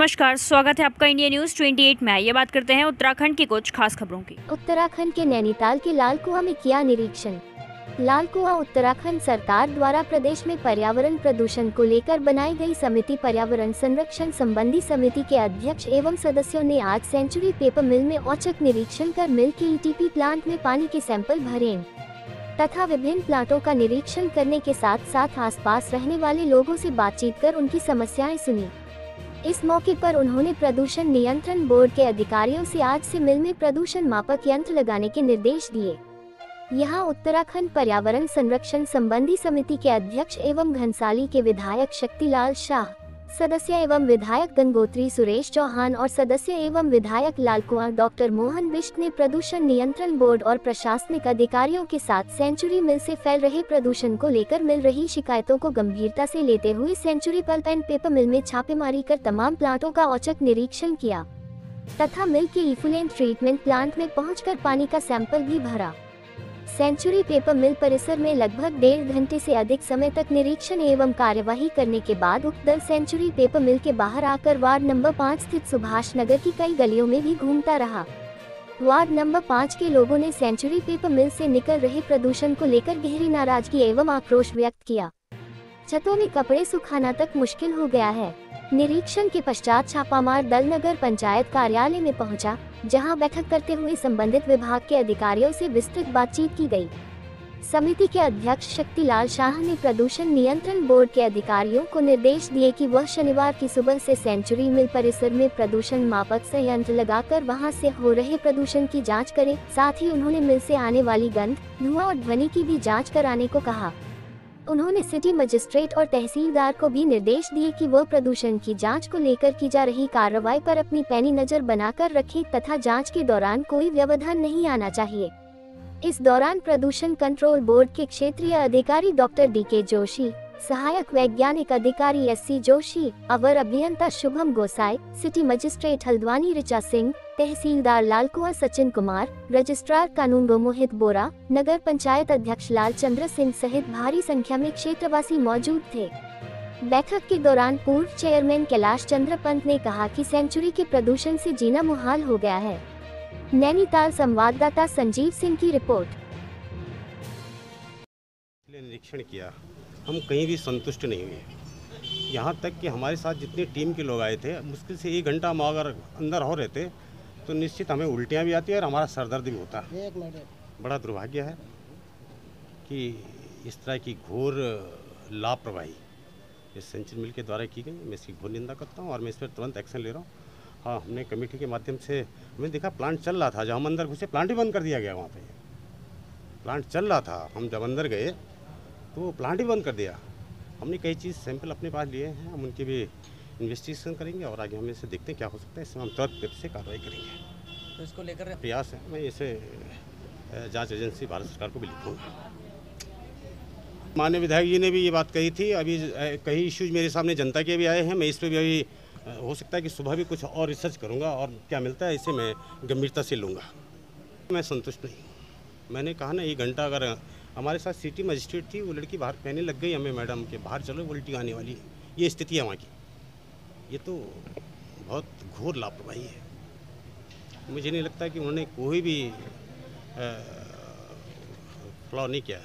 नमस्कार, स्वागत है आपका इंडिया न्यूज़ 28 में। ये बात करते हैं उत्तराखंड की कुछ खास खबरों की। उत्तराखंड के नैनीताल के लाल कुआँ में किया निरीक्षण। लाल कुआँ उत्तराखंड सरकार द्वारा प्रदेश में पर्यावरण प्रदूषण को लेकर बनाई गई समिति पर्यावरण संरक्षण संबंधी समिति के अध्यक्ष एवं सदस्यों ने आज सेंचुरी पेपर मिल में औचक निरीक्षण कर मिल के ईटीपी प्लांट में पानी के सैंपल भरे। तथा विभिन्न प्लांटों का निरीक्षण करने के साथ साथ आसपास रहने वाले लोगों से बातचीत कर उनकी समस्याएँ सुनी। इस मौके पर उन्होंने प्रदूषण नियंत्रण बोर्ड के अधिकारियों से आज से मिल में प्रदूषण मापक यंत्र लगाने के निर्देश दिए। यहाँ उत्तराखंड पर्यावरण संरक्षण संबंधी समिति के अध्यक्ष एवं घनसाली के विधायक शक्तिलाल शाह सदस्य एवं विधायक गंगोत्री सुरेश चौहान और सदस्य एवं विधायक लाल कुआँ डॉक्टर मोहन बिष्ट ने प्रदूषण नियंत्रण बोर्ड और प्रशासनिक अधिकारियों के साथ सेंचुरी मिल से फैल रहे प्रदूषण को लेकर मिल रही शिकायतों को गंभीरता से लेते हुए century pulp and paper mill में छापेमारी कर तमाम प्लांटों का औचक निरीक्षण किया, तथा मिल के इफुलेंट ट्रीटमेंट प्लांट में पहुँच पानी का सैंपल भी भरा। सेंचुरी पेपर मिल परिसर में लगभग डेढ़ घंटे से अधिक समय तक निरीक्षण एवं कार्यवाही करने के बाद उक्त दल सेंचुरी पेपर मिल के बाहर आकर वार्ड नंबर पाँच स्थित सुभाष नगर की कई गलियों में भी घूमता रहा। वार्ड नंबर पाँच के लोगों ने सेंचुरी पेपर मिल से निकल रहे प्रदूषण को लेकर गहरी नाराज़गी एवं आक्रोश व्यक्त किया। छतों में कपड़े सुखाना तक मुश्किल हो गया है। निरीक्षण के पश्चात छापामार दल नगर पंचायत कार्यालय में पहुँचा, जहाँ बैठक करते हुए संबंधित विभाग के अधिकारियों से विस्तृत बातचीत की गई। समिति के अध्यक्ष शक्तिलाल शाह ने प्रदूषण नियंत्रण बोर्ड के अधिकारियों को निर्देश दिए कि वह शनिवार की सुबह से सेंचुरी मिल परिसर में प्रदूषण मापक संयंत्र लगाकर वहाँ से हो रहे प्रदूषण की जाँच करें। साथ ही उन्होंने मिल से आने वाली गंध धुआँ और ध्वनि की भी जाँच कराने को कहा। उन्होंने सिटी मजिस्ट्रेट और तहसीलदार को भी निर्देश दिए कि वो प्रदूषण की जाँच को लेकर की जा रही कार्रवाई पर अपनी पैनी नज़र बनाकर रखें तथा जाँच के दौरान कोई व्यवधान नहीं आना चाहिए। इस दौरान प्रदूषण कंट्रोल बोर्ड के क्षेत्रीय अधिकारी डॉक्टर डी के जोशी सहायक वैज्ञानिक अधिकारी एस सी जोशी, अवर अभियंता शुभम गोसाई, सिटी मजिस्ट्रेट हल्द्वानी रिचा सिंह, तहसीलदार लालकुआ सचिन कुमार, रजिस्ट्रार कानून मोहित बोरा, नगर पंचायत अध्यक्ष लाल चंद्र सिंह सहित भारी संख्या में क्षेत्रवासी मौजूद थे। बैठक के दौरान पूर्व चेयरमैन कैलाश चंद्र पंत ने कहा कि सेंचुरी के प्रदूषण से जीना मुहाल हो गया है। नैनीताल संवाददाता संजीव सिंह की रिपोर्ट। निरीक्षण किया। हम कहीं भी संतुष्ट नहीं हुए। यहाँ तक कि हमारे साथ जितने टीम के लोग आए थे मुश्किल से एक घंटा हम अगर अंदर हो रहे थे तो निश्चित हमें उल्टियाँ भी आती है और हमारा सरदर्द भी होता। है बड़ा दुर्भाग्य है कि इस तरह की घोर लापरवाही इस सेंचुरी मिल के द्वारा की गई। मैं इसकी घोर निंदा करता हूँ और मैं इस पर तुरंत एक्शन ले रहा हूँ। हाँ हमने कमेटी के माध्यम से हमें देखा प्लांट चल रहा था जब हम अंदर घुसे प्लांट ही बंद कर दिया गया वहाँ पे। प्लांट चल रहा था हम जब अंदर गए तो प्लांट ही बंद कर दिया। हमने कई चीज़ सैंपल अपने पास लिए हैं हम उनके भी इन्वेस्टिगेशन करेंगे और आगे हम इसे देखते हैं क्या हो सकता है। इसमें हम तुरंत से कार्रवाई करेंगे। तो इसको लेकर प्रयास है मैं इसे जाँच एजेंसी भारत सरकार को भी लिखूँगा। माननीय विधायक जी ने भी ये बात कही थी। अभी कई इश्यूज़ मेरे सामने जनता के भी आए हैं। मैं इस पर भी अभी हो सकता है कि सुबह भी कुछ और रिसर्च करूँगा और क्या मिलता है इसे मैं गंभीरता से लूँगा। मैं संतुष्ट नहीं मैंने कहा ना एक घंटा अगर हमारे साथ सिटी मजिस्ट्रेट थी, वो लड़की बाहर कहने लग गई हमें मैडम के, बाहर चलो उल्टी आने वाली है। ये स्थिति है वहाँ की। ये तो बहुत घोर लापरवाही है। मुझे नहीं लगता कि उन्होंने कोई भी फ्लॉ नहीं किया।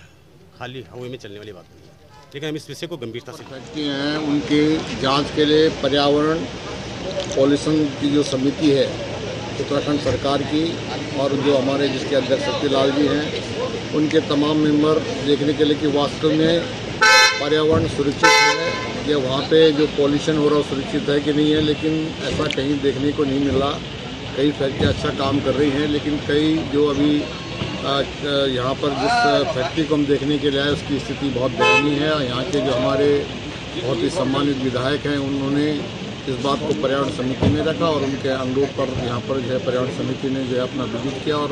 खाली हवा में चलने वाली बात नहीं है। लेकिन हम इस विषय को गंभीरता से हैं, उनके जाँच के लिए पर्यावरण पॉल्यूशन की जो समिति है उत्तराखंड सरकार की और जो हमारे जिसके अध्यक्ष सत्यलाल जी हैं, उनके तमाम मेंबर देखने के लिए कि वास्तव में पर्यावरण सुरक्षित है, या वहाँ पे जो पॉल्यूशन हो रहा है सुरक्षित है कि नहीं है, लेकिन ऐसा कहीं देखने को नहीं मिला। कई फैक्ट्रियाँ अच्छा काम कर रही हैं, लेकिन कई जो अभी यहाँ पर जिस फैक्ट्री को हम देखने के लिए आए, उसकी स्थिति बहुत दयनीय है। यहाँ के जो हमारे बहुत ही सम्मानित विधायक हैं, उन्होंने इस बात को पर्यावरण समिति ने रखा और उनके अनुरोध पर यहाँ पर जो है पर्यावरण समिति ने जो है अपना विज़िट किया और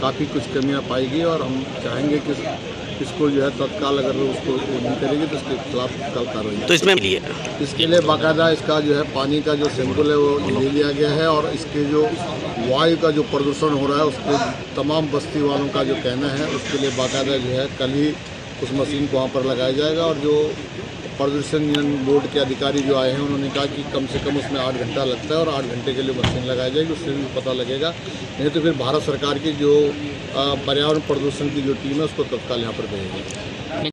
काफ़ी कुछ कमियाँ पाई गई और हम चाहेंगे कि इसको जो है तत्काल अगर उसको नहीं करेगी तो उसके खिलाफ तत्काल कार्रवाई तो इसमें लिए। इसके लिए बाकायदा इसका जो है पानी का जो सैंपल है वो ले लिया गया है और इसके जो वायु का जो प्रदूषण हो रहा है उसको तमाम बस्ती वालों का जो कहना है उसके लिए बाकायदा जो है कल ही उस मशीन को वहाँ पर लगाया जाएगा और जो प्रदूषण नियंत्रण बोर्ड के अधिकारी जो आए हैं, उन्होंने कहा कि कम से कम उसमें आठ घंटा लगता है और आठ घंटे के लिए मशीन लगाई जाएगी, उससे भी पता लगेगा। नहीं तो फिर भारत सरकार की जो पर्यावरण प्रदूषण की जो टीम है, उसको तत्काल यहाँ पर भेजेगी।